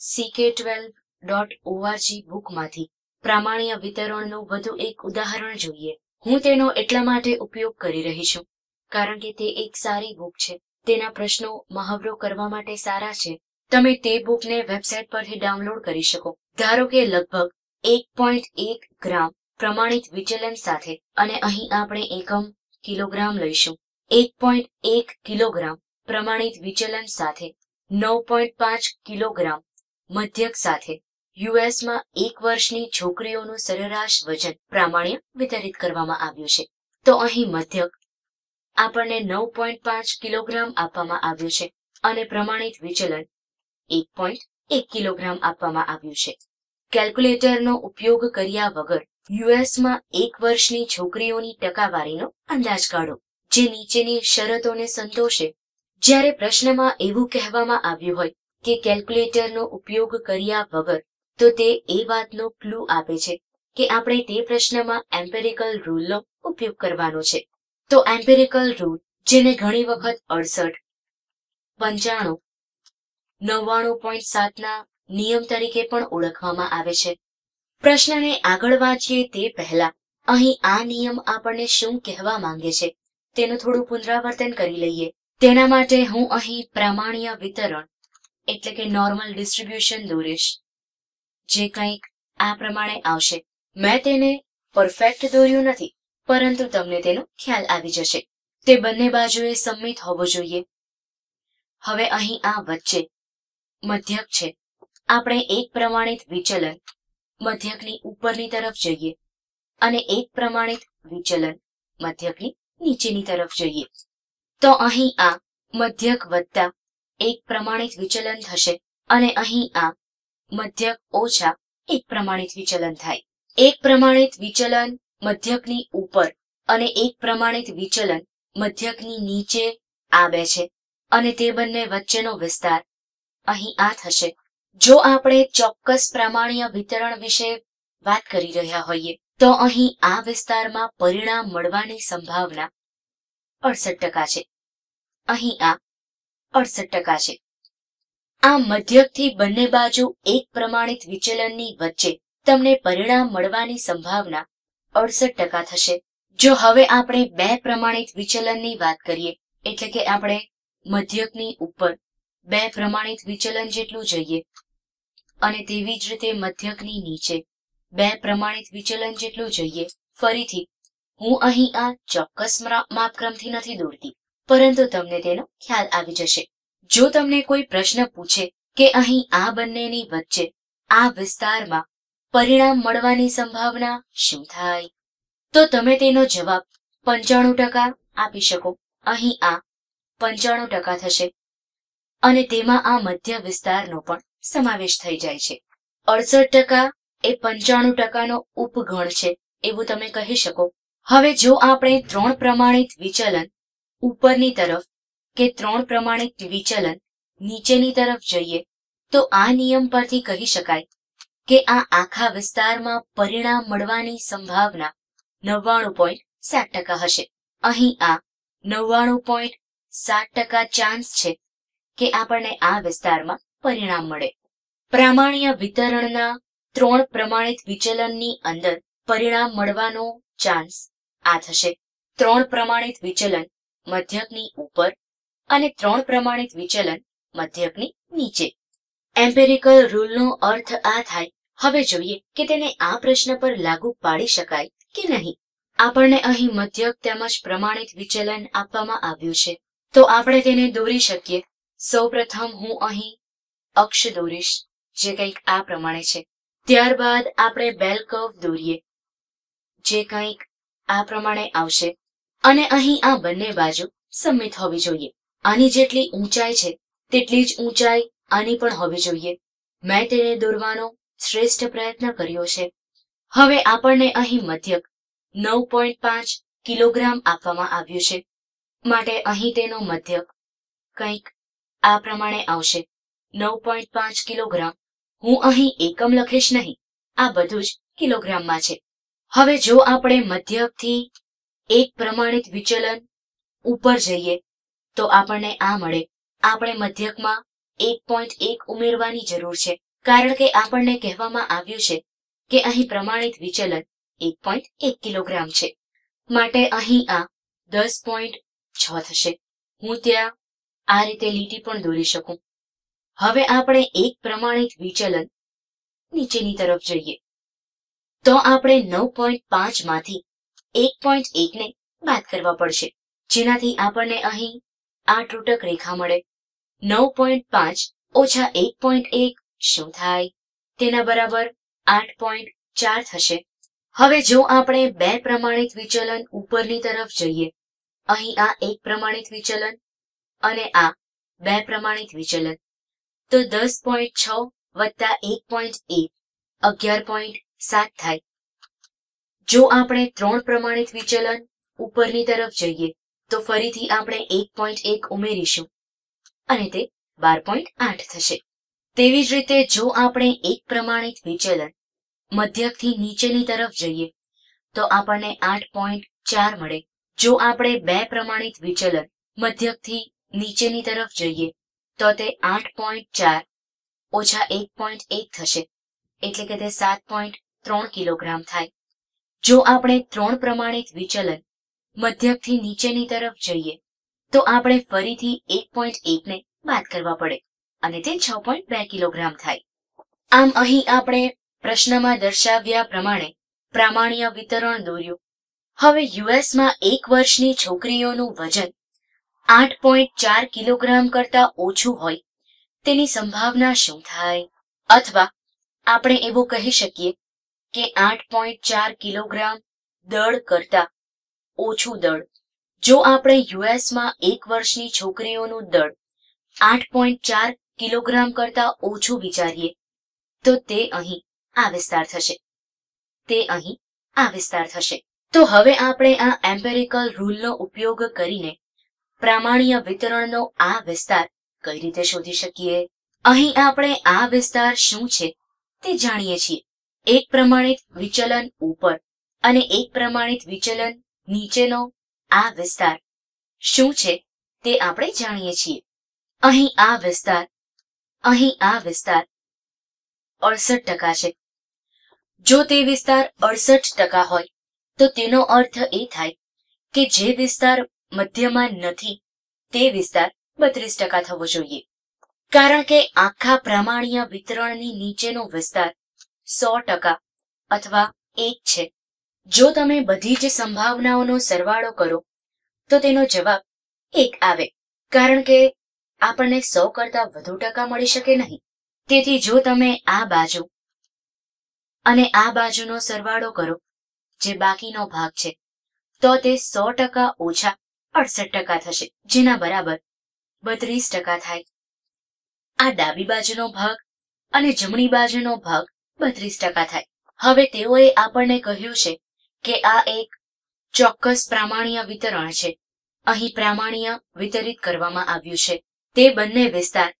CK twelve dot ORG બુકમાંથી પ્રામાણ્ય વિતરણનું વધુ એક ઉદાહરણ જોઈએ. હું તેનો એટલા માટે ઉપયોગ કરી રહી છું, કારણ કે તે એક સારી બુક છે. તેના પ્રશ્નો મહાવરો કરવા માટે સારા છે. તમે તે બુકને વેબસાઇટ પરથી ડાઉનલોડ કરી શકો. ધારો કે લગભગ એક પોઈન્ટ એક ગ્રામ પ્રમાણિત વિચલન સાથે અને અહીં આપણે એકમ કિલોગ્રામ લઈશું. એક પોઈન્ટ એક કિલોગ્રામ પ્રમાણિત વિચલન સાથે નવ પોઈન્ટ પાંચ કિલોગ્રામ મધ્યક સાથે. યુએસમાં એક વર્ષની છોકરીઓનું સરેરાશ વજન પ્રામાણ્ય વિતરિત કરવામાં આવ્યું છે. તો અહીં મધ્યક આપણને નવ પોઈન્ટ પાંચ કિલોગ્રામ આપવામાં આવ્યું છે અને પ્રમાણિત વિચલન એક પોઈન્ટ એક કિલોગ્રામ આપવામાં આવ્યું છે. કેલ્ક્યુલેટરનો ઉપયોગ કર્યા વગર યુએસમાં એક વર્ષની છોકરીઓની ટકાવારીનો અંદાજ કાઢો, જે નીચેની શરતોને સંતોષે. જ્યારે પ્રશ્નમાં એવું કહેવામાં આવ્યું હોય કે કેલ્ક્યુલેટરનો ઉપયોગ કર્યા વગર, તો તે એ વાતનો ક્લુ આપે છે કે આપણે તે પ્રશ્નમાં એમ્પેરિકલ રૂલનો ઉપયોગ કરવાનો છે. તો એમ્પેરિકલ રૂલ જેને ઘણી વખત અડસઠ, પંચાણું, નવ્વાણું પોઈન્ટ સાતના નિયમ તરીકે પણ ઓળખવામાં આવે છે. પ્રશ્નને આગળ વાંચીએ તે પહેલા, અહીં આ નિયમ આપણને શું કહેવા માંગે છે? તેનું થોડું પુનરાવર્તન કરી લઈએ. તેના માટે હું અહીં પ્રામાણ્ય વિતરણ એટલે કે નોર્મલ ડિસ્ટ્રીબ્યુશન દોરીશ, જે કંઈક આ પ્રમાણે આવશે. મેં તેને પરફેક્ટ દોર્યું નથી, પરંતુ તમને તેનો ખ્યાલ આવી જશે. તે બંને બાજુએ સંમિત હોવો જોઈએ. હવે અહીં આ વચ્ચે મધ્યક છે. આપણે એક પ્રમાણિત વિચલન મધ્યકની ઉપરની તરફ જઈએ અને એક પ્રમાણિત વિચલન મધ્યકની નીચેની તરફ જઈએ. તો અહીં આ મધ્યક વત્તા એક પ્રમાણિત વિચલન થશે અને અહીં આ મધ્યક ઓછા એક પ્રમાણિત વિચલન થાય. એક પ્રમાણિત વિચલન મધ્યકની ઉપર અને એક પ્રમાણિત વિચલન મધ્યકની નીચે આવે છે અને તે બંને વચ્ચેનો વિસ્તાર અહીં આ થશે. જો આપણે ચોક્કસ પ્રામાણ્ય વિતરણ વિશે વાત કરી રહ્યા હોઈએ, તો અહીં આ વિસ્તારમાં પરિણામ મળવાની સંભાવના અડસઠ ટકા છે. અહીં આ અડસઠ ટકા છે. આ મધ્યકથી બંને બાજુ એક પ્રમાણિત વિચલનની વચ્ચે તમને પરિણામ મળવાની સંભાવના અડસઠ ટકા થશે. જો હવે આપણે બે પ્રમાણિત વિચલનની વાત કરીએ, એટલે કે આપણે મધ્યકની ઉપર બે પ્રમાણિત વિચલન જેટલું જઈએ, અને તેવી જ રીતે મધ્યકની નીચે બે પ્રમાણિત વિચલન જેટલું જઈએ, ફરીથી હું અહીં આ ચોક્કસ માપક્રમથી નથી દોરતી. પરંતુ તમને તેનો ખ્યાલ આવી જશે. જો તમને કોઈ પ્રશ્ન પૂછે કે અહીં આ બંનેની વચ્ચે આ વિસ્તારમાં પરિણામ મળવાની સંભાવના શું થાય, તો તમે તેનો જવાબ પંચાણું ટકા આપી શકો. અહીં આ પંચાણું ટકા થશે અને તેમાં આ મધ્ય વિસ્તારનો પણ સમાવેશ થઈ જાય છે. અડસઠ ટકા એ પંચાણું ટકાનો ઉપગણ છે, એવું તમે કહી શકો. હવે જો આપણે ત્રણ પ્રમાણિત વિચલન ઉપરની તરફ કે ત્રણ પ્રમાણિક વિચલન નીચેની તરફ જઈએ, તો આ નિયમ પરથી કહી શકાય કે આ આખા વિસ્તારમાં પરિણામ મળવાની સંભાવના નવ્વાણું પોઈન્ટ સાત ટકા હશે. અહીં આ નવ્વાણું પોઈન્ટ સાત ટકા ચાન્સ છે કે આપણને આ વિસ્તારમાં પરિણામ મળે. પ્રામાણ્ય વિતરણના ત્રણ પ્રમાણિત વિચલનની અંદર પરિણામ મળવાનો ચાન્સ આ થશે. ત્રણ પ્રમાણિત વિચલન મધ્યકની ઉપર અને ત્રણ પ્રમાણિત વિચલન મધ્યકની નીચે. એમ્પેરિકલ રૂલનો અર્થ આ થાય, હવે જોઈએ કે તેને આ પ્રશ્ન પર લાગુ પાડી શકાય કે નહીં. આપણને અહીં મધ્યક તેમજ પ્રમાણિત વિચલન આપવામાં આવ્યું છે. તો આપણે તેને દોરી શકીએ. સૌપ્રથમ હું અહીં અક્ષ દોરીશ, જે કંઈક આ પ્રમાણે છે. ત્યારબાદ આપણે બેલ કર્વ દોરીએ, જે કંઈક આ પ્રમાણે આવશે. અને અહીં આ બંને બાજુ સંમિત હોવી જોઈએ. આની જેટલી ઊંચાઈ છે, તેટલી જ ઊંચાઈ આની પણ હોવી જોઈએ. મેં તેને દોરવાનો શ્રેષ્ઠ પ્રયત્ન કર્યો છે. હવે આપણને અહીં મધ્યક નવ પોઈન્ટ પાંચ કિલોગ્રામ આપવામાં આવ્યું છે. માટે અહીં તેનો મધ્યક કંઈક આ પ્રમાણે આવશે. નવ પોઈન્ટ પાંચ કિલોગ્રામ. હું અહીં એકમ લખીશ નહીં. આ બધું જ કિલોગ્રામમાં છે. હવે જો આપણે મધ્યકથી એક પ્રમાણિત વિચલન ઉપર જઈએ, તો આપણને આ મળે. આપણે મધ્યકમાં એક પોઈન્ટ એક ઉમેરવાની જરૂર છે. કારણ કે આપણને કહેવામાં આવ્યું છે કે અહીં પ્રમાણિત વિચલન એક પોઈન્ટ એક કિલોગ્રામ છે. માટે અહીં આ દસ પોઈન્ટ છ થશે. હું ત્યાં આ રીતે લીટી પણ દોરી શકું. હવે આપણે એક પ્રમાણિત વિચલન નીચેની તરફ જઈએ. તો આપણે નવ પોઈન્ટ પાંચમાંથી એક પોઈન્ટ એકને બાદ કરવા પડશે. જેનાથી આપણને અહીં આ તૂટક રેખા મળે. નવ પોઈન્ટ પાંચ ઓછા એક પોઈન્ટ એક શું થાય? તેના બરાબર આઠ પોઈન્ટ ચાર થશે. હવે જો આપણે બે પ્રમાણિત વિચલન ઉપરની તરફ જઈએ, અહીં આ એક પ્રમાણિત વિચલન અને આ બે પ્રમાણિત વિચલન, તો દસ પોઈન્ટ છ વત્તા એક પોઈન્ટ એક અગિયાર પોઈન્ટ સાત થાય. જો આપણે ત્રણ પ્રમાણિત વિચલન ઉપરની તરફ જઈએ, તો ફરીથી આપણે એક પોઈન્ટ એક ઉમેરીશું અને તે બાર પોઈન્ટ આઠ થશે. તેવી જ રીતે જો આપણે એક પ્રમાણિત વિચલન મધ્યકથી નીચેની તરફ જઈએ, તો આપણને આઠ પોઈન્ટ ચાર મળે. જો આપણે બે પ્રમાણિત વિચલન મધ્યકથી નીચેની તરફ જઈએ, તો તે આઠ પોઈન્ટ ચાર ઓછા એક પોઈન્ટ એક થશે. એટલે કે તે સાત પોઈન્ટ ત્રણ કિલોગ્રામ થાય. જો આપણે ત્રણ પ્રમાણિત વિચલન મધ્યકથી નીચેની તરફ જઈએ, તો આપણે ફરીથી એક પોઈન્ટ એકને બાદ કરવા પડે અને તે છ પોઈન્ટ બે કિલોગ્રામ થાય. આમ અહીં આપણે પ્રશ્નમાં દર્શાવ્યા પ્રમાણે પ્રામાણ્ય વિતરણ દોર્યું. હવે યુએસમાં એક વર્ષની છોકરીઓનું વજન આઠ પોઈન્ટ ચાર કિલોગ્રામ કરતા ઓછું હોય, તેની સંભાવના શું થાય? અથવા આપણે એવું કહી શકીએ કે આઠ પોઈન્ટ ચાર કિલોગ્રામ દળ કરતા ઓછું દળ. જો આપણે યુએસમાં એક વર્ષની છોકરીઓનું દળ આઠ પોઈન્ટ ચાર કિલોગ્રામ કરતા ઓછું વિચારીએ, તો તે અહીં આ વિસ્તાર થશે. તે અહીં આ વિસ્તાર થશે. તો હવે આપણે આ એમ્પેરિકલ રૂલનો ઉપયોગ કરીને પ્રામાણ્ય વિતરણનો આ વિસ્તાર કઈ રીતે શોધી શકીએ? અહીં આપણે આ વિસ્તાર શું છે તે જાણીએ છીએ. એક પ્રમાણિત વિચલન ઉપર અને એક પ્રમાણિત વિચલન નીચેનો આ વિસ્તાર. શું છે? તે આપણે જાણીએ છીએ. અહીં આ વિસ્તાર, અહીં આ વિસ્તાર અડસઠ ટકા છે. જો તે વિસ્તાર અડસઠ ટકા હોય, તો તેનો અર્થ એ થાય કે જે વિસ્તાર મધ્યમાં નથી, તે વિસ્તાર બત્રીસ ટકા થવો જોઈએ. કારણ કે આખા પ્રમાણીય વિતરણની નીચેનો વિસ્તાર સો ટકા અથવા એક છે. જો તમે બધી જ સંભાવનાઓનો સરવાળો કરો, તો તેનો જવાબ એક આવે. કારણ કે આપણને સો કરતા વધુ ટકા મળી શકે નહીં. તેથી જો તમે આ બાજુ અને આ બાજુનો સરવાળો કરો, જે બાકીનો ભાગ છે, તો તે સો ટકા ઓછા અડસઠ ટકા થશે, જેના બરાબર બત્રીસ ટકા થાય. આ ડાબી બાજુનો ભાગ અને જમણી બાજુનો ભાગ બત્રીસ ટકા થાય. હવે તેઓએ આપણને કહ્યું છે કે આ એક ચોક્કસ પ્રામાણ્ય વિતરણ છે. અહીં પ્રામાણ્ય વિતરિત કરવામાં આવ્યું છે. તે બંને વિસ્તાર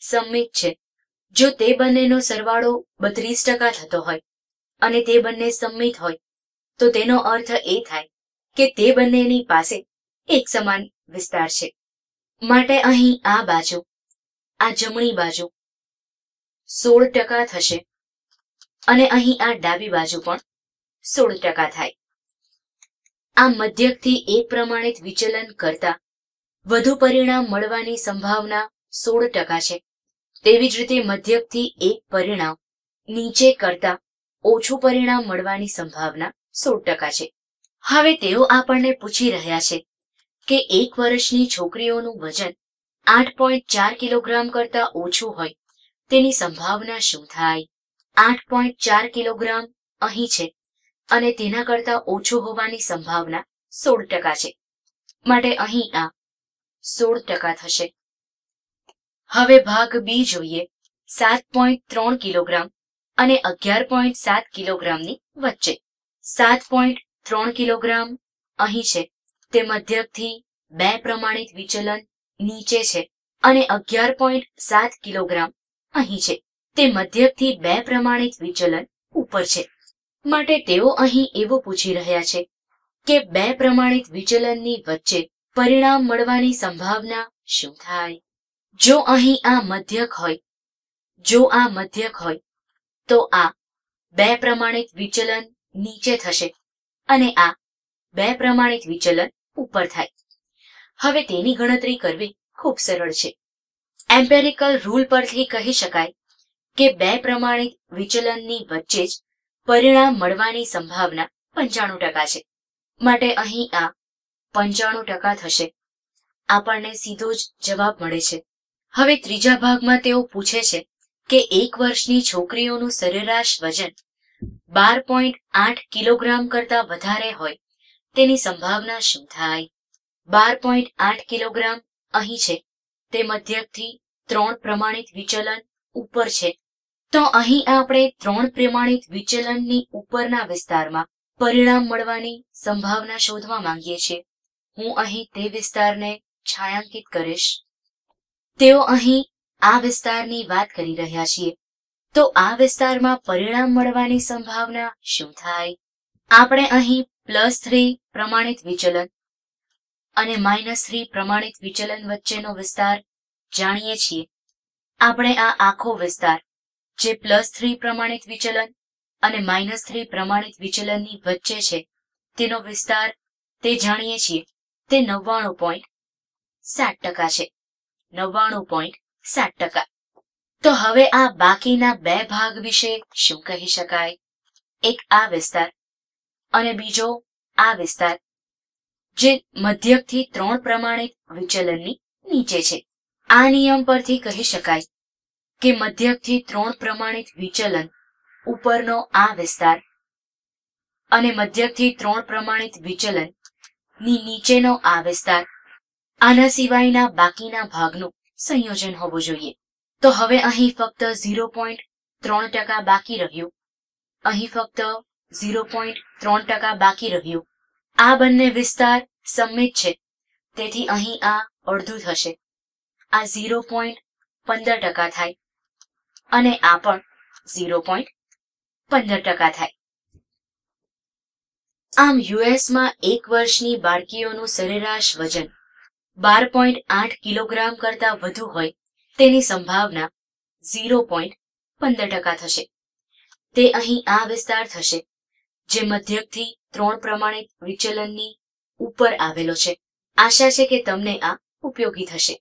સંમિત છે. જો તે બંનેનો સરવાળો બત્રીસ ટકા થતો હોય અને તે બંને સંમિત હોય, તો તેનો અર્થ એ થાય કે તે બંનેની પાસે એક સમાન વિસ્તાર છે. માટે અહીં આ બાજુ, આ જમણી બાજુ સોળ ટકા થશે. અને અહીં આ ડાબી બાજુ પણ સોળ ટકા થાય. આ મધ્યકથી એક પ્રમાણિત વિચલન કરતા વધુ પરિણામ મળવાની સંભાવના સોળ ટકા છે. તેવી જ રીતે મધ્યકથી એક પરિણામ નીચે કરતા ઓછું પરિણામ મળવાની સંભાવના સોળ ટકા છે. હવે તેઓ આપણને પૂછી રહ્યા છે કે એક વર્ષની છોકરીઓનું વજન આઠ પોઈન્ટ ચાર કિલોગ્રામ કરતા ઓછું હોય તેની સંભાવના શું થાય? આઠ પોઈન્ટ ચાર કિલોગ્રામ અહીં છે અને તેના કરતા ઓછું હોવાની સંભાવના સોળ ટકા છે. માટે અહીં આ સોળ ટકા થશે. હવે ભાગ બી જોઈએ. સાત પોઈન્ટ ત્રણ કિલોગ્રામ અને અગિયાર પોઈન્ટ સાત કિલોગ્રામની વચ્ચે. સાત પોઈન્ટ ત્રણ કિલોગ્રામ અહીં છે. તે મધ્યકથી બે પ્રમાણિત વિચલન નીચે છે અને અગિયાર પોઈન્ટ સાત કિલોગ્રામ અહીં છે. તે મધ્યકથી બે પ્રમાણિત વિચલન ઉપર છે. માટે તેઓ અહીં એવું પૂછી રહ્યા છે કે બે પ્રમાણિત વિચલનની વચ્ચે પરિણામ મળવાની સંભાવના શું થાય? જો અહીં આ મધ્યક હોય, જો આ મધ્યક હોય, તો આ બે પ્રમાણિત વિચલન નીચે થશે અને આ બે પ્રમાણિત વિચલન ઉપર થાય. હવે તેની ગણતરી કરવી ખૂબ સરળ છે. એમ્પેરિકલ રૂલ પરથી કહી શકાય કે બે પ્રમાણિત વિચલનની વચ્ચે જ પરિણામ મળવાની સંભાવના પંચાણું ટકા છે. માટે અહીં આ પંચાણું ટકા થશે. આપણને સીધો જ જવાબ મળે છે. હવે ત્રીજા ભાગમાં તેઓ પૂછે છે કે એક વર્ષની છોકરીઓનું સરેરાશ વજન બાર પોઈન્ટ આઠ કિલોગ્રામ કરતા વધારે હોય, તેની સંભાવના શું થાય? બાર પોઈન્ટ આઠ કિલોગ્રામ અહીં છે. તે મધ્યકથી ત્રણ પ્રમાણિત વિચલન ઉપર છે. તો અહીં આપણે ત્રણ પ્રમાણિત વિચલનની ઉપરના વિસ્તારમાં પરિણામ મળવાની સંભાવના શોધવા માંગીએ છીએ. હું અહીં તે વિસ્તારને છાયાંકિત કરીશ. તેઓ અહીં આ વિસ્તારની વાત કરી રહ્યા છીએ. તો આ વિસ્તારમાં પરિણામ મળવાની સંભાવના શું થાય? આપણે અહીં પ્લસ થ્રી પ્રમાણિત વિચલન અને માઇનસ થ્રી પ્રમાણિત વિચલન વચ્ચેનો વિસ્તાર જાણીએ છીએ. આપણે આ આખો વિસ્તાર જે પ્લસ થ્રી પ્રમાણિત વિચલન અને માઇનસ થ્રી પ્રમાણિત વિચલનની વચ્ચે છે, તેનો વિસ્તાર તે જાણીએ છીએ, તે નવ્વાણું પોઈન્ટ સાત ટકા છે. નવ્વાણું પોઈન્ટ સાત ટકા. તો હવે આ બાકીના બે ભાગ વિશે શું કહી શકાય? એક આ વિસ્તાર અને બીજો આ વિસ્તાર, જે મધ્યકથી ત્રણ પ્રમાણિત વિચલનની નીચે છે. આ નિયમ પરથી કહી શકાય કે મધ્યકથી ત્રણ પ્રમાણિત વિચલન ઉપરનો આ વિસ્તાર અને મધ્યકથી ત્રણ પ્રમાણિત વિચલનની નીચેનો આ વિસ્તાર. આના સિવાયના બાકીના ભાગનું સંયોજન હોવું જોઈએ. તો હવે અહીં ફક્ત ઝીરો પોઈન્ટ ત્રણ ટકા બાકી રહ્યું. અહીં ફક્ત ઝીરો પોઈન્ટ ત્રણ ટકા બાકી રહ્યું. આ બંને વિસ્તાર સંમિત છે. તેથી અહીં આ અડધું થશે. આ ઝીરો પોઈન્ટ પંદર ટકા થાય. અને આ પણ ઝીરો પોઈન્ટ પંદર ટકા થાય. આમ યુએસમાં એક વર્ષની બાળકીઓનું સરેરાશ વજન બાર પોઈન્ટ આઠ કિલોગ્રામ કરતા વધુ હોય તેની સંભાવના ઝીરો પોઈન્ટ પંદર ટકા થશે. તે અહીં આ વિસ્તાર થશે, જે મધ્યકથી ત્રણ પ્રમાણિત વિચલનની ઉપર આવેલો છે. આશા છે કે તમને આ ઉપયોગી થશે.